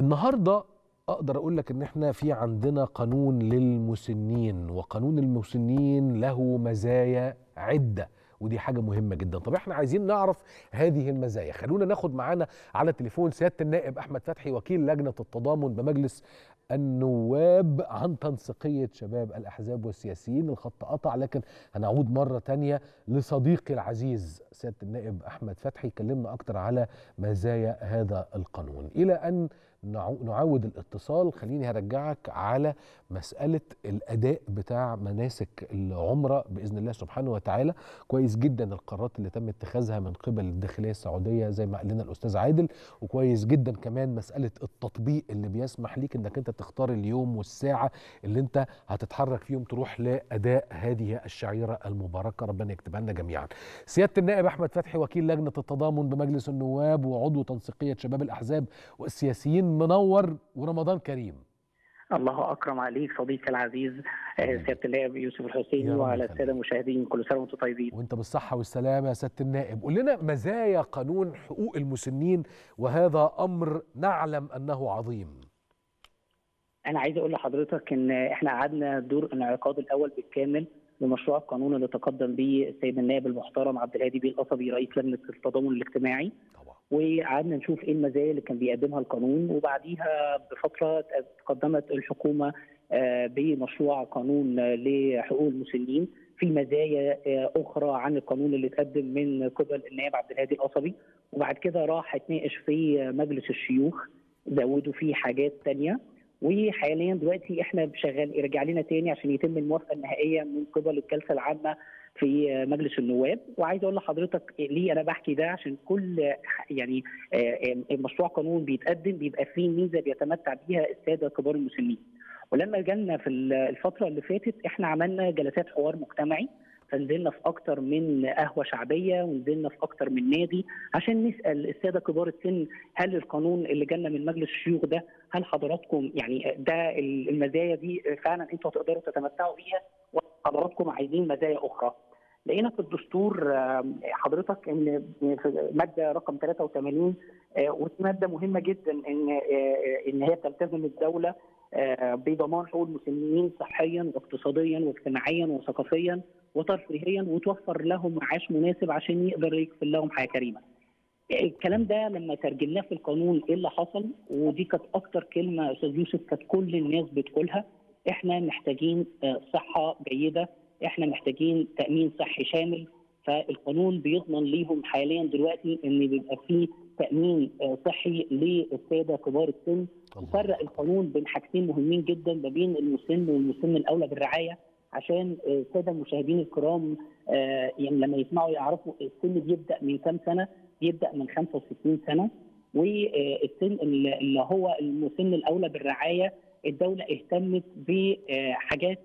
النهارده أقدر أقول لك ان إحنا في عندنا قانون للمسنين وقانون المسنين له مزايا عدة. ودي حاجة مهمة جدا. طب إحنا عايزين نعرف هذه المزايا. خلونا ناخد معانا على التليفون سيادة النائب أحمد فتحي وكيل لجنة التضامن بمجلس النواب عن تنسيقية شباب الأحزاب والسياسيين. الخط قطع لكن هنعود مرة تانية لصديقي العزيز سيادة النائب أحمد فتحي. يكلمنا أكتر على مزايا هذا القانون. إلى أن نعو- نعاود الاتصال خليني هرجعك على مسألة الأداء بتاع مناسك العمرة بإذن الله سبحانه وتعالى. كويس جدا القرارات اللي تم اتخاذها من قبل الداخلية السعودية زي ما قال لنا الأستاذ عادل وكويس جدا كمان مسألة التطبيق اللي بيسمح ليك إنك أنت تختار اليوم والساعة اللي أنت هتتحرك فيهم تروح لأداء هذه الشعيرة المباركة. ربنا يكتبها لنا جميعا. سيادة النائب أحمد فتحي وكيل لجنة التضامن بمجلس النواب وعضو تنسيقية شباب الأحزاب والسياسيين منور ورمضان كريم. الله أكرم عليك صديقي العزيز آه، سيادة النائب يوسف الحسيني وعلى. السادة المشاهدين كل سنة وأنتم طيبين. وانت بالصحة والسلامة يا سيادة النائب. قول لنا مزايا قانون حقوق المسنين وهذا أمر نعلم أنه عظيم. أنا عايز أقول لحضرتك إن إحنا قعدنا دور انعقاد الأول بالكامل لمشروع القانون اللي تقدم به السيد النائب المحترم عبد الهادي بيه القصبي رئيس لجنه التضامن الاجتماعي. طبعا. وقعدنا نشوف إيه المزايا اللي كان بيقدمها القانون وبعديها بفترة تقدمت الحكومة آه، بمشروع قانون لحقوق المسنين. في مزايا آه، أخرى عن القانون اللي اتقدم من قبل النائب عبد الهادي القصبي. وبعد كده راح اتناقش في مجلس الشيوخ زودوا فيه حاجات تانية. وحاليا دلوقتي إحنا شغال رجع لنا تاني عشان يتم الموافقة النهائية من قبل الجلسه العامة في مجلس النواب. وعايز أقول لحضرتك ليه أنا بحكي ده؟ عشان كل يعني آه، آه، مشروع قانون بيتقدم بيبقى فيه ميزة بيتمتع بيها السادة كبار المسنين. ولما جالنا في الفترة اللي فاتت إحنا عملنا جلسات حوار مجتمعي. فنزلنا في أكتر من قهوة شعبية ونزلنا في أكتر من نادي. عشان نسأل السادة كبار السن هل القانون اللي جالنا من مجلس الشيوخ ده هل حضراتكم يعني ده المزايا دي فعلا أنتوا هتقدروا تتمتعوا بيها؟ ولا حضراتكم عايزين مزايا أخرى؟ لقينا في الدستور آه، حضرتك إن مادة رقم 83 آه، ودي مادة مهمة جدا إن آه، إن هي تلتزم الدولة آه، بضمان حقوق المسنين صحيا واقتصاديا واجتماعيا وثقافيا وترفيهيا وتوفر لهم معاش مناسب عشان يقدر يكفل لهم حياة كريمة. الكلام ده لما ترجمناه في القانون إيه اللي حصل ودي كانت أكتر كلمة أستاذ يوسف كانت كل الناس بتقولها إحنا محتاجين آه، صحة جيدة إحنا محتاجين تأمين صحي شامل فالقانون بيضمن ليهم حاليا دلوقتي إن بيبقى فيه تأمين آه، صحي للساده كبار السن. فرق القانون بين حاجتين مهمين جدا ما بين المسن والمسن الأولى بالرعاية عشان الساده المشاهدين الكرام آه، يعني لما يسمعوا يعرفوا السن بيبدأ من كام سنة؟ بيبدأ من 65 سنة. والسن اللي هو المسن الأولى بالرعاية الدولة اهتمت بحاجات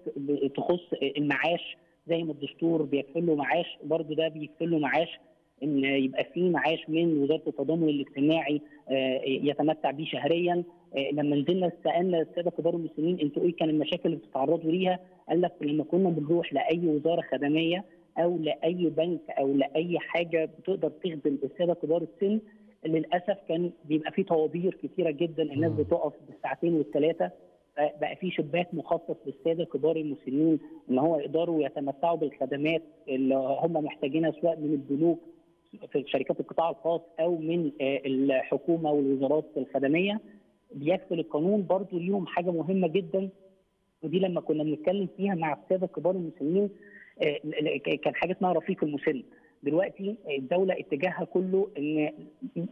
تخص المعاش زي ما الدستور بيكفل له معاش برضه ده بيكفل له معاش إن يبقى في معاش من وزارة التضامن الاجتماعي آه، يتمتع بيه شهريا آه، لما نزلنا سالنا السادة كبار المسنين أنتوا إيه كان المشاكل اللي بتتعرضوا ليها؟ قال لك لما كنا بنروح لأي وزارة خدمية أو لأي بنك أو لأي حاجة بتقدر تخدم السادة كبار السن للأسف كان بيبقى في طوابير كتيرة جدا الناس. بتقف بالساعتين والثلاثه بقى في شباك مخصص للسادة كبار المسنين إن هو يقدروا يتمتعوا بالخدمات اللي هم محتاجينها سواء من البنوك في شركات القطاع الخاص أو من آه، الحكومة والوزارات الخدمية بيكفل القانون برضو ليهم حاجة مهمة جدا ودي لما كنا بنتكلم فيها مع السادة كبار المسنين آه، كان حاجة اسمها رفيق المسن دلوقتي الدولة اتجاهها كله إن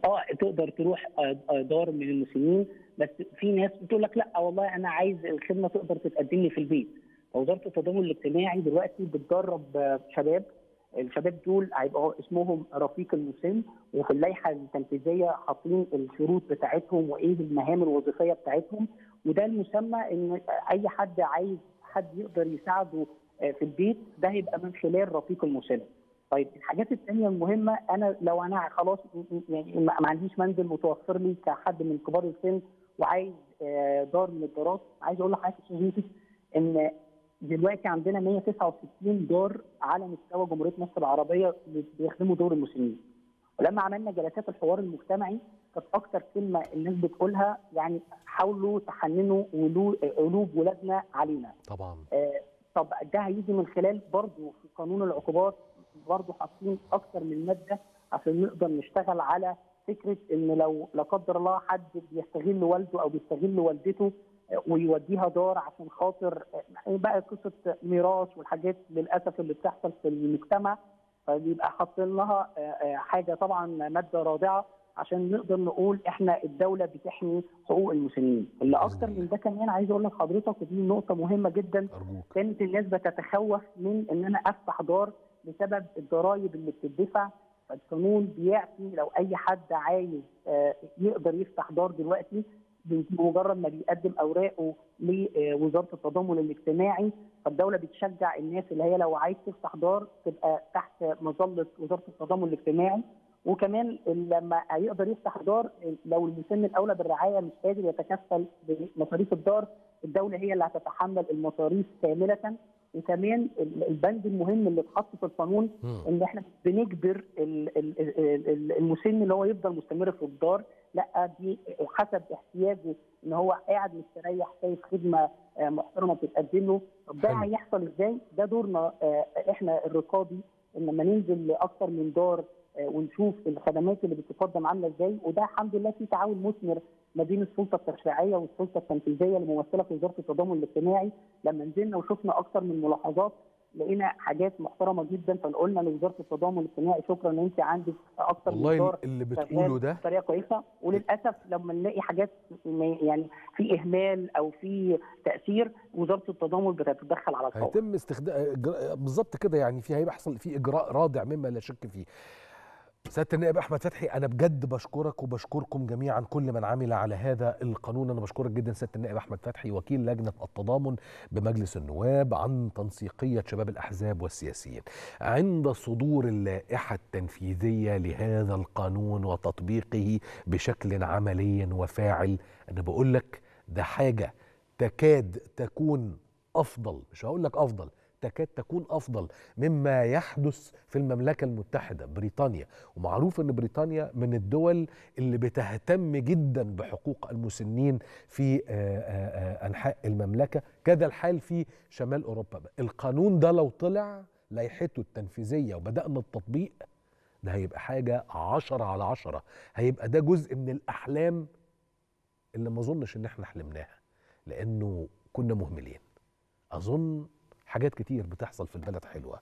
آه تقدر تروح آه، آه، دار من المسنين بس في ناس بتقول لك لا والله أنا عايز الخدمة تقدر تتقدم لي في البيت فوزاره التضامن الاجتماعي دلوقتي بتدرب آه، شباب الشباب دول هيبقوا اسمهم رفيق المسن وفي اللائحة التنفيذية حاطين الشروط بتاعتهم وإيه المهام الوظيفية بتاعتهم وده المسمى إن أي حد عايز حد يقدر يساعده في البيت ده هيبقى من خلال رفيق المسن. طيب الحاجات الثانية المهمة أنا لو أنا خلاص يعني ما عنديش منزل متوفر لي كحد من كبار السن وعايز آه، دار من الدارات عايز أقول لحضرتك يوسف إن دلوقتي عندنا 169 دار على مستوى جمهورية مصر العربية بيخدموا دور المسنين. ولما عملنا جلسات الحوار المجتمعي كانت أكتر كلمة الناس بتقولها يعني حاولوا تحننوا قلوب ولادنا علينا. طبعا. آه، طب ده هيجي من خلال برضه في قانون العقوبات برضه حاطين أكتر من مادة عشان نقدر نشتغل على فكرة إن لو لا قدر الله حد بيستغل والده أو بيستغل والدته آه، ويوديها دار عشان خاطر آه، بقى قصة ميراث والحاجات للأسف اللي بتحصل في المجتمع. فبيبقى حاطين لها آه، حاجة طبعا مادة رادعة عشان نقدر نقول إحنا الدولة بتحمي حقوق المسنين اللي أكتر. من ده كمان عايز أقول لحضرتك ودي نقطة مهمة جدا. أرجوك. كانت الناس بتتخوف من إن أنا أفتح دار بسبب الضرائب اللي بتدفع فالقانون بيعفي لو أي حد عايز آه، يقدر يفتح دار دلوقتي بمجرد ما بيقدم أوراقه لوزارة التضامن الاجتماعي. فالدولة بتشجع الناس اللي هي لو عايز تفتح دار تبقى تحت مظلة وزارة التضامن الاجتماعي. وكمان لما هيقدر يفتح دار لو المسن الأولى بالرعاية مش قادر يتكفل بمصاريف الدار الدولة هي اللي هتتحمل المصاريف كاملة. وكمان ال- البند المهم اللي اتحط في القانون. ان إحنا بنجبر ال- ال- ال- ال- المسن اللي هو يفضل مستمر في الدار لا دي حسب احتياجه ان هو قاعد مستريح شايف خدمة آه، محترمة بتتقدم له طب ده. هيحصل إزاي؟ ده دورنا آه، إحنا الرقابي ان لما ننزل لاكثر من دار ونشوف الخدمات اللي بتقدم عاملة إزاي. وده الحمد لله في تعاون مثمر ما بين السلطة التشريعيه والسلطة التنفيذية الممثلة في وزارة التضامن الاجتماعي. لما نزلنا وشفنا أكثر من ملاحظات لقينا حاجات محترمة جدا فقلنا لوزارة التضامن الاجتماعي شكرا إن أنت عندك أكثر من والله اللي بتقوله ده بطريقة كويسة. وللأسف لما نلاقي حاجات يعني في إهمال أو في تأثير وزارة التضامن بتتدخل على الفور. هيتم استخدام بالظبط كده يعني في هيحصل في إجراء رادع مما لا شك فيه. سيادة النائب أحمد فتحي أنا بجد بشكرك وبشكركم جميعا كل من عمل على هذا القانون. أنا بشكرك جدا سيادة النائب أحمد فتحي وكيل لجنة التضامن بمجلس النواب عن تنسيقية شباب الأحزاب والسياسيين. عند صدور اللائحة التنفيذية لهذا القانون وتطبيقه بشكل عملي وفاعل أنا بقول لك ده حاجة تكاد تكون أفضل مش هقول لك أفضل تكاد تكون أفضل مما يحدث في المملكة المتحدة بريطانيا. ومعروف إن بريطانيا من الدول اللي بتهتم جدا بحقوق المسنين في آه، آه، آه، أنحاء المملكة كذا الحال في شمال أوروبا القانون ده لو طلع لائحته التنفيذية وبدأنا التطبيق ده هيبقى حاجة عشرة على عشرة. هيبقى ده جزء من الأحلام اللي ما أظنش إن إحنا حلمناها لأنه كنا مهملين. أظن حاجات كتير بتحصل في البلد حلوة.